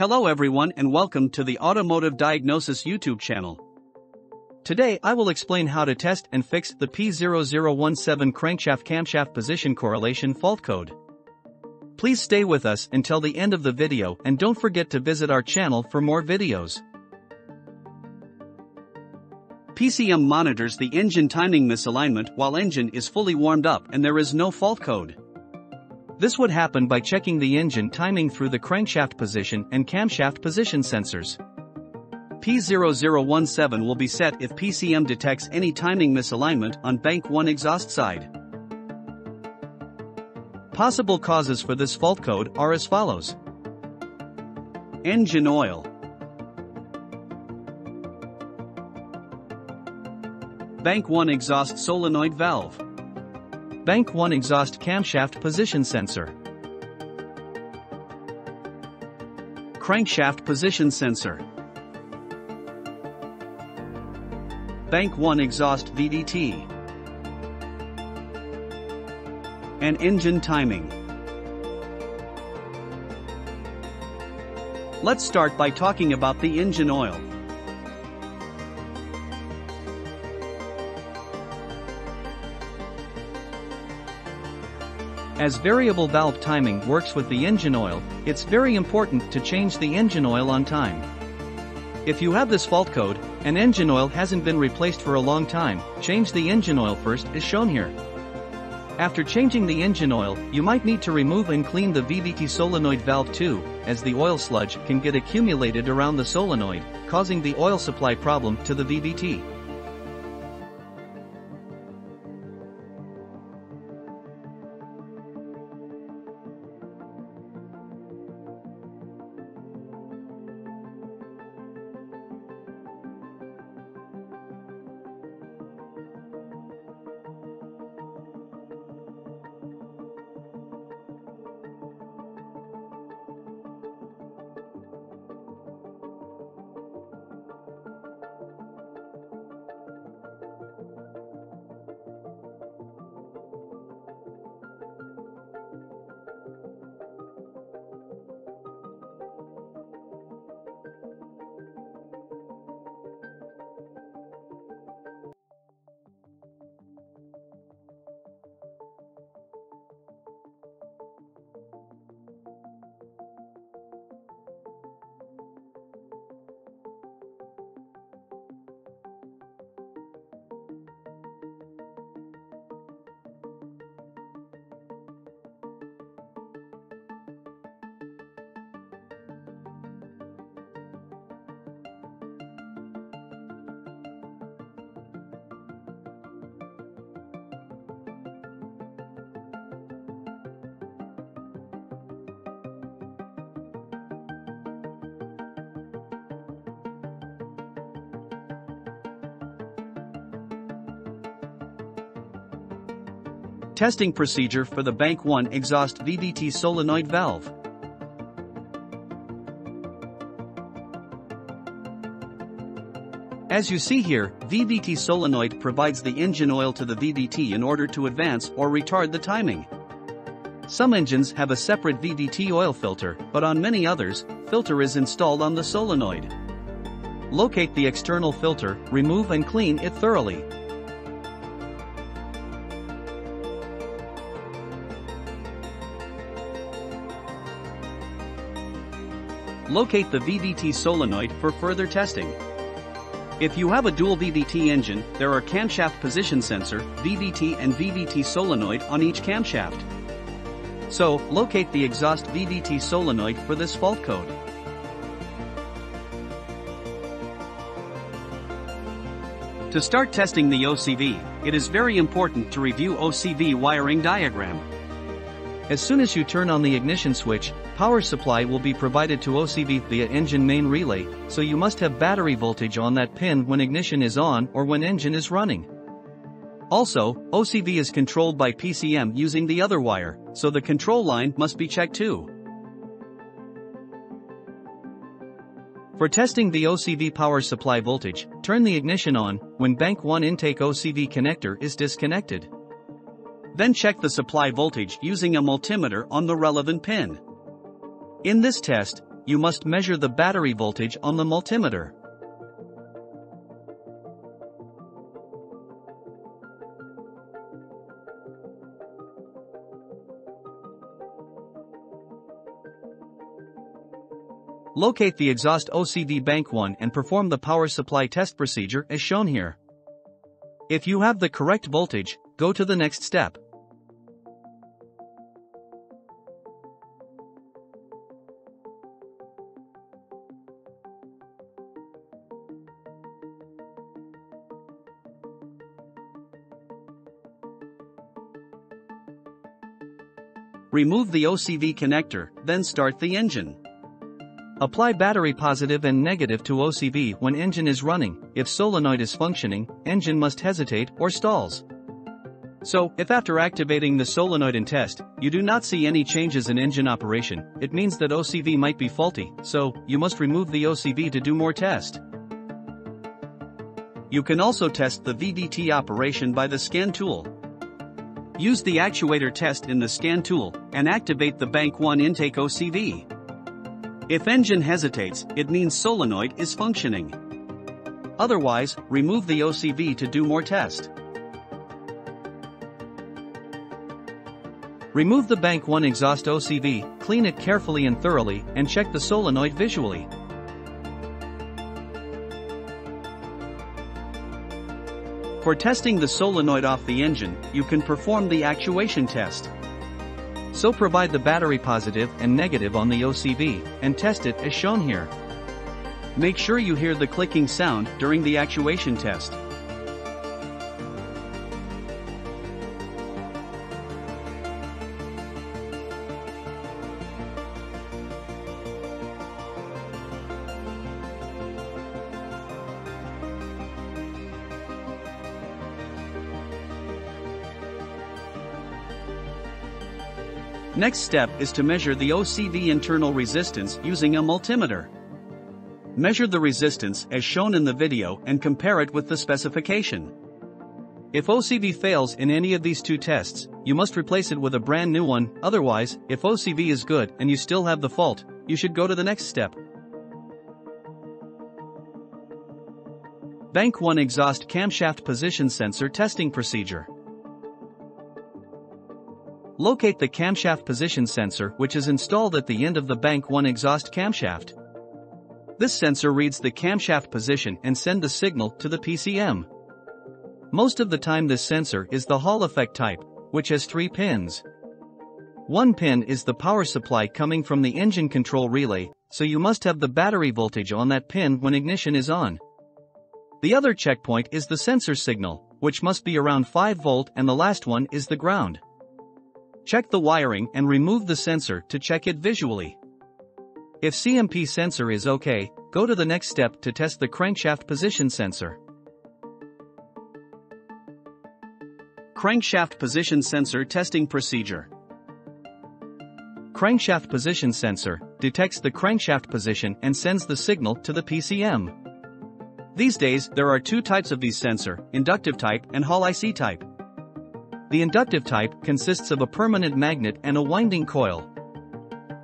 Hello everyone and welcome to the Automotive Diagnosis YouTube channel. Today I will explain how to test and fix the P0017 crankshaft camshaft position correlation fault code. Please stay with us until the end of the video and don't forget to visit our channel for more videos. PCM monitors the engine timing misalignment while engine is fully warmed up and there is no fault code. This would happen by checking the engine timing through the crankshaft position and camshaft position sensors. P0017 will be set if PCM detects any timing misalignment on bank 1 exhaust side. Possible causes for this fault code are as follows. Engine oil. Bank 1 exhaust solenoid valve. Bank 1 exhaust camshaft position sensor. Crankshaft position sensor. Bank 1 exhaust VVT. And engine timing. Let's start by talking about the engine oil. As variable valve timing works with the engine oil, it's very important to change the engine oil on time. If you have this fault code, and engine oil hasn't been replaced for a long time, change the engine oil first as shown here. After changing the engine oil, you might need to remove and clean the VVT solenoid valve too, as the oil sludge can get accumulated around the solenoid, causing the oil supply problem to the VVT. Testing procedure for the Bank 1 exhaust VVT solenoid valve. As you see here, VVT solenoid provides the engine oil to the VVT in order to advance or retard the timing. Some engines have a separate VVT oil filter, but on many others, filter is installed on the solenoid. Locate the external filter, remove and clean it thoroughly. Locate the VVT solenoid for further testing. If you have a dual VVT engine, there are camshaft position sensor, VVT and VVT solenoid on each camshaft. So, locate the exhaust VVT solenoid for this fault code. To start testing the OCV, it is very important to review OCV wiring diagram. As soon as you turn on the ignition switch, power supply will be provided to OCV via engine main relay, so you must have battery voltage on that pin when ignition is on or when engine is running. Also, OCV is controlled by PCM using the other wire, so the control line must be checked too. For testing the OCV power supply voltage, turn the ignition on when bank 1 intake OCV connector is disconnected. Then check the supply voltage using a multimeter on the relevant pin. In this test, you must measure the battery voltage on the multimeter. Locate the exhaust OCV bank 1 and perform the power supply test procedure as shown here. If you have the correct voltage, go to the next step. Remove the OCV connector, then start the engine. Apply battery positive and negative to OCV when engine is running, if solenoid is functioning, engine must hesitate or stalls. So, if after activating the solenoid in test, you do not see any changes in engine operation, it means that OCV might be faulty, so, you must remove the OCV to do more test. You can also test the VVT operation by the scan tool. Use the actuator test in the scan tool, and activate the Bank 1 intake OCV. If engine hesitates, it means solenoid is functioning. Otherwise, remove the OCV to do more test. Remove the Bank 1 exhaust OCV, clean it carefully and thoroughly, and check the solenoid visually. For testing the solenoid off the engine, you can perform the actuation test. So provide the battery positive and negative on the OCV, and test it as shown here. Make sure you hear the clicking sound during the actuation test. Next step is to measure the OCV internal resistance using a multimeter. Measure the resistance as shown in the video and compare it with the specification. If OCV fails in any of these two tests, you must replace it with a brand new one, otherwise, if OCV is good and you still have the fault, you should go to the next step. Bank 1 Exhaust Camshaft Position Sensor Testing Procedure Locate the camshaft position sensor which is installed at the end of the Bank 1 exhaust camshaft. This sensor reads the camshaft position and send the signal to the PCM. Most of the time this sensor is the Hall effect type, which has three pins. One pin is the power supply coming from the engine control relay, so you must have the battery voltage on that pin when ignition is on. The other checkpoint is the sensor signal, which must be around 5 volt and the last one is the ground. Check the wiring and remove the sensor to check it visually. If CMP sensor is OK, go to the next step to test the crankshaft position sensor. Crankshaft position sensor testing procedure. Crankshaft position sensor detects the crankshaft position and sends the signal to the PCM. These days, there are two types of these sensor, inductive type and Hall IC type. The inductive type consists of a permanent magnet and a winding coil.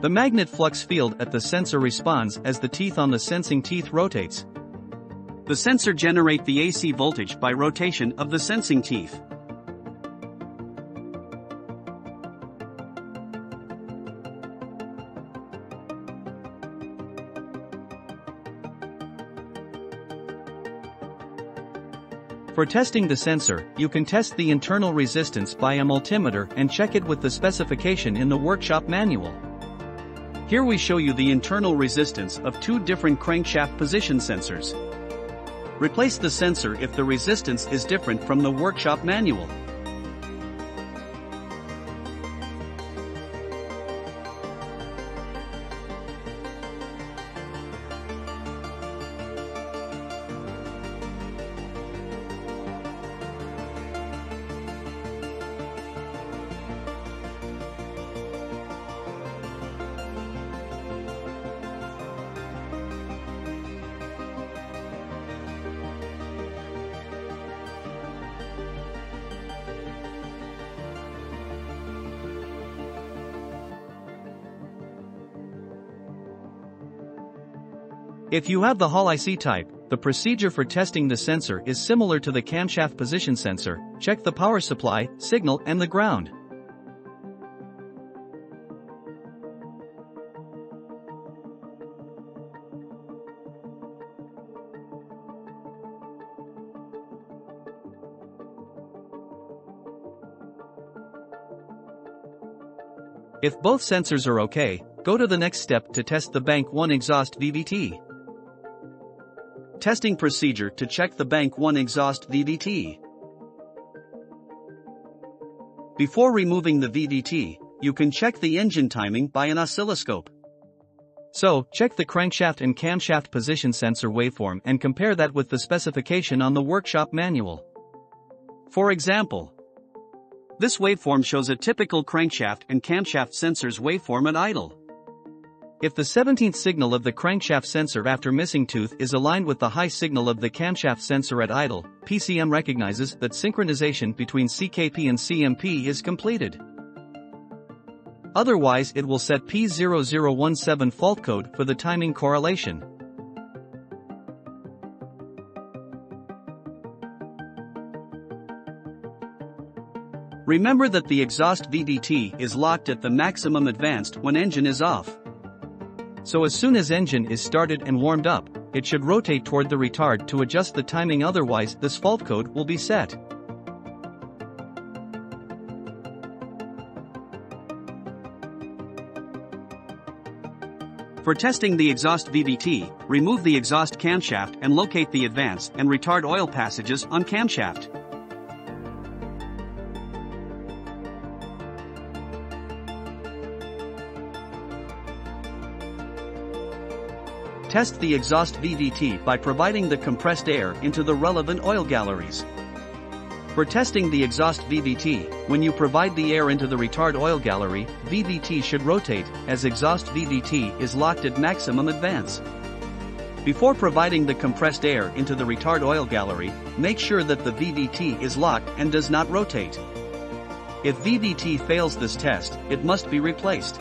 The magnet flux field at the sensor responds as the teeth on the sensing teeth rotates. The sensor generate the AC voltage by rotation of the sensing teeth. For testing the sensor, you can test the internal resistance by a multimeter and check it with the specification in the workshop manual. Here we show you the internal resistance of two different crankshaft position sensors. Replace the sensor if the resistance is different from the workshop manual. If you have the Hall IC type, the procedure for testing the sensor is similar to the camshaft position sensor, check the power supply, signal and the ground. If both sensors are okay, go to the next step to test the Bank 1 exhaust VVT. Testing procedure to check the Bank 1 exhaust VVT. Before removing the VVT, you can check the engine timing by an oscilloscope. So, check the crankshaft and camshaft position sensor waveform and compare that with the specification on the workshop manual. For example, this waveform shows a typical crankshaft and camshaft sensors waveform at idle. If the 17th signal of the crankshaft sensor after missing tooth is aligned with the high signal of the camshaft sensor at idle, PCM recognizes that synchronization between CKP and CMP is completed. Otherwise it will set P0017 fault code for the timing correlation. Remember that the exhaust VVT is locked at the maximum advanced when engine is off. So as soon as engine is started and warmed up, it should rotate toward the retard to adjust the timing otherwise this fault code will be set. For testing the exhaust VVT, remove the exhaust camshaft and locate the advance and retard oil passages on camshaft. Test the exhaust VVT by providing the compressed air into the relevant oil galleries. For testing the exhaust VVT, when you provide the air into the retard oil gallery, VVT should rotate, as exhaust VVT is locked at maximum advance. Before providing the compressed air into the retard oil gallery, make sure that the VVT is locked and does not rotate. If VVT fails this test, it must be replaced.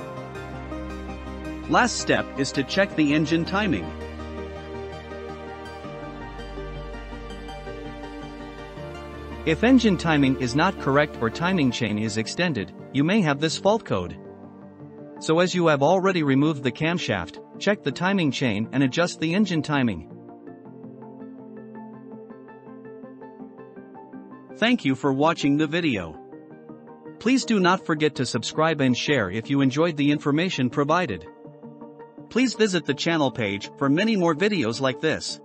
Last step is to check the engine timing. If engine timing is not correct or timing chain is extended, you may have this fault code. So as you have already removed the camshaft, check the timing chain and adjust the engine timing. Thank you for watching the video. Please do not forget to subscribe and share if you enjoyed the information provided. Please visit the channel page for many more videos like this.